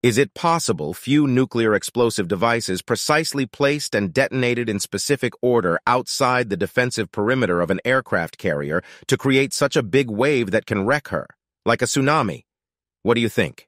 Is it possible few nuclear explosive devices precisely placed and detonated in specific order outside the defensive perimeter of an aircraft carrier to create such a big wave that can wreck her, like a tsunami? What do you think?